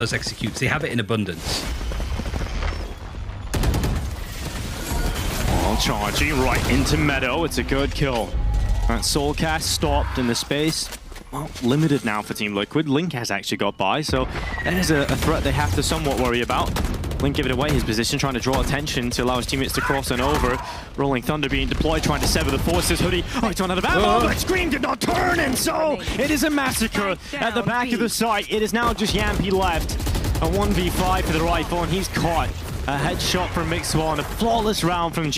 those executes. They have it in abundance. Well, charging right into Meadow. It's a good kill. That soulcas stopped in the space. Well, limited now for Team Liquid. Link has actually got by, so that is a, a threat they have to somewhat worry about. Link giving away his position, trying to draw attention to allow his teammates to cross and over. Rolling Thunder being deployed, trying to sever the forces. Hoodie, oh, he's run out of ammo, Oh. but Scream did not turn, and so it is a massacre at the back of the site. It is now just Jamppi left. A 1v5 for the rifle, and he's caught. A headshot from Mixwell and a flawless round from G.